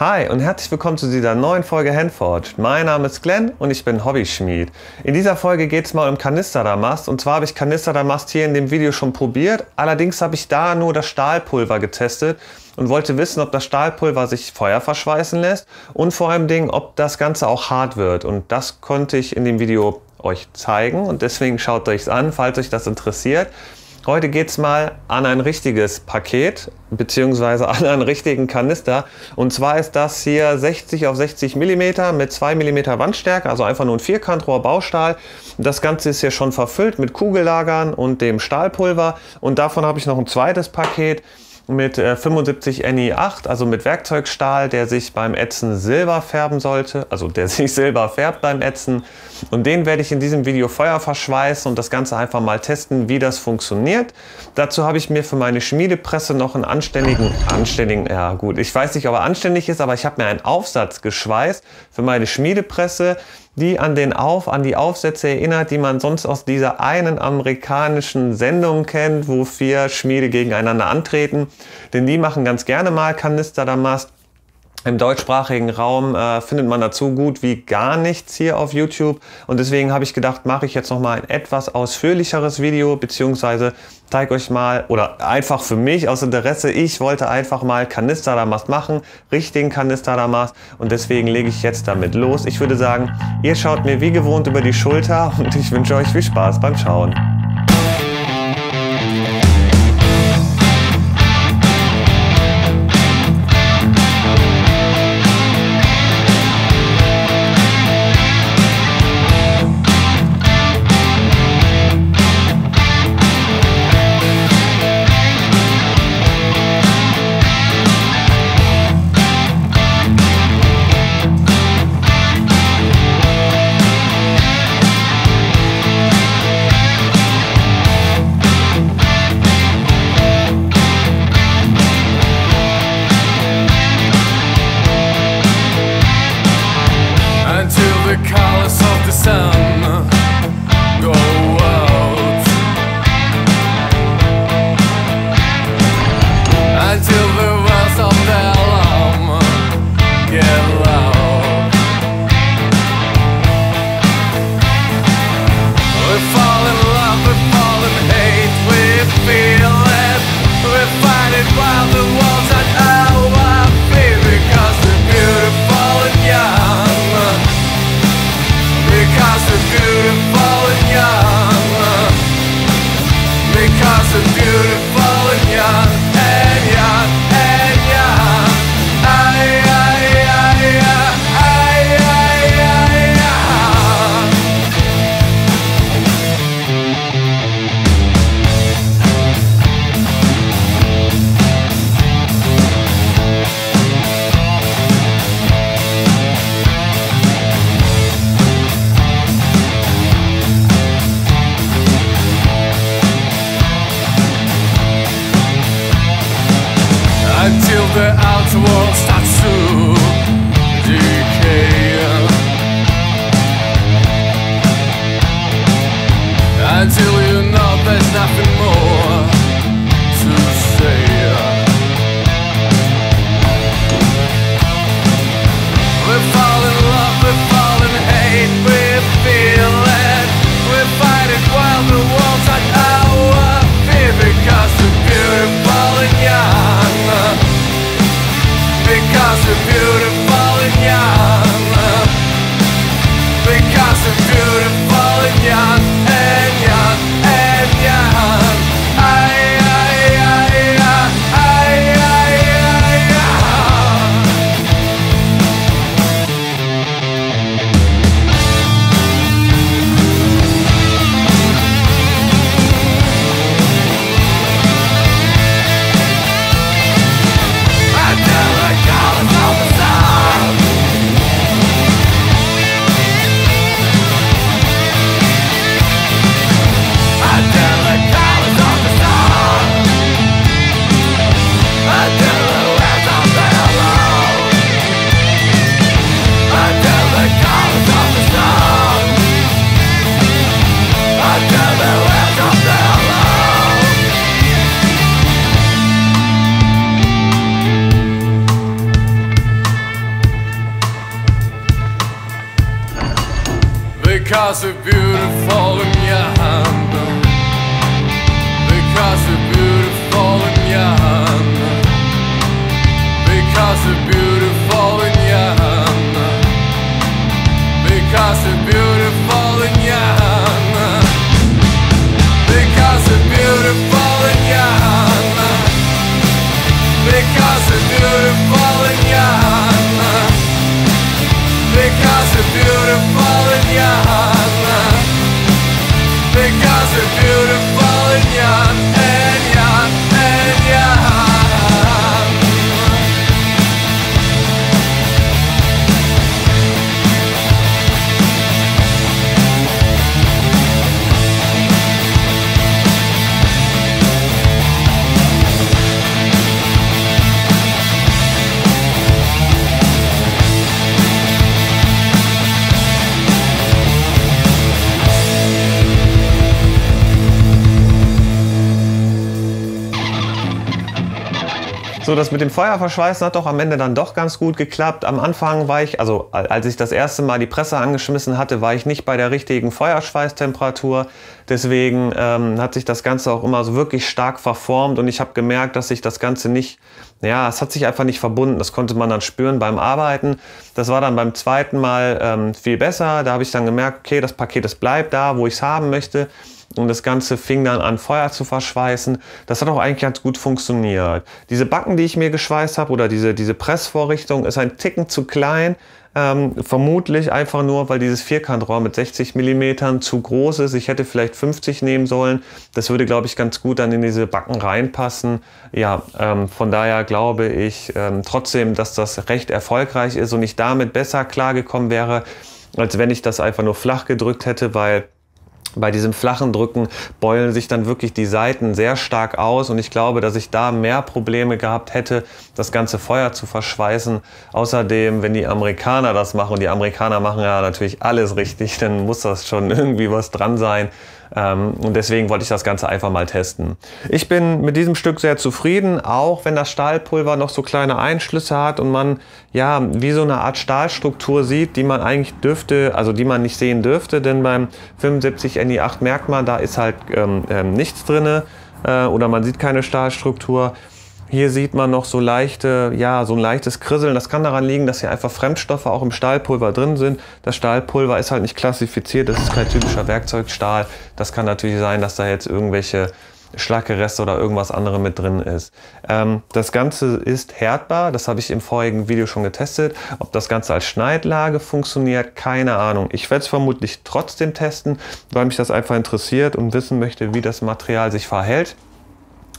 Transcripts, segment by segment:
Hi und herzlich willkommen zu dieser neuen Folge Handforged. Mein Name ist Glenn und ich bin Hobbyschmied. In dieser Folge geht es mal um Kanisterdamast und zwar habe ich Kanisterdamast hier in dem Video schon probiert. Allerdings habe ich da nur das Stahlpulver getestet und wollte wissen, ob das Stahlpulver sich Feuer verschweißen lässt und vor allem ob das Ganze auch hart wird. Und das konnte ich in dem Video euch zeigen und deswegen schaut euch es an, falls euch das interessiert. Heute geht es mal an ein richtiges Paket bzw. an einen richtigen Kanister. Und zwar ist das hier 60 auf 60 mm mit 2 mm Wandstärke, also einfach nur ein Vierkantrohr Baustahl. Das Ganze ist hier schon verfüllt mit Kugellagern und dem Stahlpulver. Und davon habe ich noch ein zweites Paket mit äh, 75 Ni8, also mit Werkzeugstahl, der sich beim Ätzen silber färben sollte, also der sich silber färbt beim Ätzen. Und den werde ich in diesem Video Feuer verschweißen und das Ganze einfach mal testen, wie das funktioniert. Dazu habe ich mir für meine Schmiedepresse noch einen anständigen, anständigen, ja gut, ich weiß nicht, ob er anständig ist, aber ich habe mir einen Aufsatz geschweißt für meine Schmiedepresse die an den Auf, an die Aufsätze erinnert, die man sonst aus dieser einen amerikanischen Sendung kennt, wo vier Schmiede gegeneinander antreten. Denn die machen ganz gerne mal Kanisterdamast. Im deutschsprachigen Raum äh, findet man dazu gut wie gar nichts hier auf YouTube und deswegen habe ich gedacht, mache ich jetzt noch mal ein etwas ausführlicheres Video beziehungsweise zeige euch mal oder einfach für mich aus Interesse, ich wollte einfach mal Kanisterdamast machen, richtigen Kanisterdamast und deswegen lege ich jetzt damit los. Ich würde sagen, ihr schaut mir wie gewohnt über die Schulter und ich wünsche euch viel Spaß beim Schauen. nothing more. Because they're beautiful in your hand. Because they're beautiful in your hand. Because they're beautiful in your hand. Because they're beautiful in your hand. Because they're beautiful in your hand. Because they're beautiful So, das mit dem Feuerverschweißen hat doch am Ende dann doch ganz gut geklappt. Am Anfang war ich, also als ich das erste Mal die Presse angeschmissen hatte, war ich nicht bei der richtigen Feuerschweißtemperatur. Deswegen ähm, hat sich das Ganze auch immer so wirklich stark verformt und ich habe gemerkt, dass sich das Ganze nicht, ja, es hat sich einfach nicht verbunden. Das konnte man dann spüren beim Arbeiten. Das war dann beim zweiten Mal ähm, viel besser. Da habe ich dann gemerkt, okay, das Paket, das bleibt da, wo ich es haben möchte. Und das Ganze fing dann an, Feuer zu verschweißen. Das hat auch eigentlich ganz gut funktioniert. Diese Backen, die ich mir geschweißt habe, oder diese, diese Pressvorrichtung, ist ein Ticken zu klein. Ähm, vermutlich einfach nur, weil dieses Vierkantrohr mit 60 mm zu groß ist. Ich hätte vielleicht 50 nehmen sollen. Das würde, glaube ich, ganz gut dann in diese Backen reinpassen. Ja, ähm, von daher glaube ich ähm, trotzdem, dass das recht erfolgreich ist und ich damit besser klargekommen wäre, als wenn ich das einfach nur flach gedrückt hätte, weil bei diesem flachen Drücken beulen sich dann wirklich die Seiten sehr stark aus und ich glaube, dass ich da mehr Probleme gehabt hätte, das ganze Feuer zu verschweißen. Außerdem, wenn die Amerikaner das machen, und die Amerikaner machen ja natürlich alles richtig, dann muss das schon irgendwie was dran sein. Ähm, und deswegen wollte ich das Ganze einfach mal testen. Ich bin mit diesem Stück sehr zufrieden, auch wenn das Stahlpulver noch so kleine Einschlüsse hat und man ja wie so eine Art Stahlstruktur sieht, die man eigentlich dürfte, also die man nicht sehen dürfte, denn beim 75 NI8 merkt man, da ist halt ähm, ähm, nichts drinne äh, oder man sieht keine Stahlstruktur. Hier sieht man noch so leichte, ja, so ein leichtes Krisseln. Das kann daran liegen, dass hier einfach Fremdstoffe auch im Stahlpulver drin sind. Das Stahlpulver ist halt nicht klassifiziert, das ist kein typischer Werkzeugstahl. Das kann natürlich sein, dass da jetzt irgendwelche Schlackereste oder irgendwas anderes mit drin ist. Ähm, das Ganze ist härtbar, das habe ich im vorigen Video schon getestet. Ob das Ganze als Schneidlage funktioniert, keine Ahnung. Ich werde es vermutlich trotzdem testen, weil mich das einfach interessiert und wissen möchte, wie das Material sich verhält.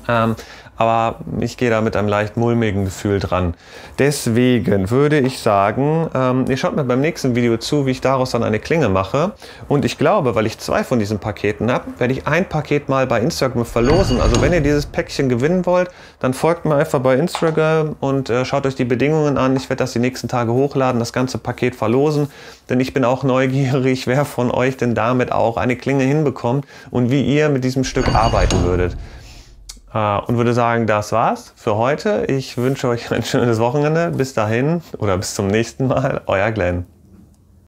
Ähm, aber ich gehe da mit einem leicht mulmigen Gefühl dran. Deswegen würde ich sagen, ähm, ihr schaut mir beim nächsten Video zu, wie ich daraus dann eine Klinge mache. Und ich glaube, weil ich zwei von diesen Paketen habe, werde ich ein Paket mal bei Instagram verlosen. Also wenn ihr dieses Päckchen gewinnen wollt, dann folgt mir einfach bei Instagram und äh, schaut euch die Bedingungen an. Ich werde das die nächsten Tage hochladen, das ganze Paket verlosen. Denn ich bin auch neugierig, wer von euch denn damit auch eine Klinge hinbekommt und wie ihr mit diesem Stück arbeiten würdet. Äh, und würde sagen, das war's für heute. Ich wünsche euch ein schönes Wochenende. Bis dahin oder bis zum nächsten Mal. Euer Glenn.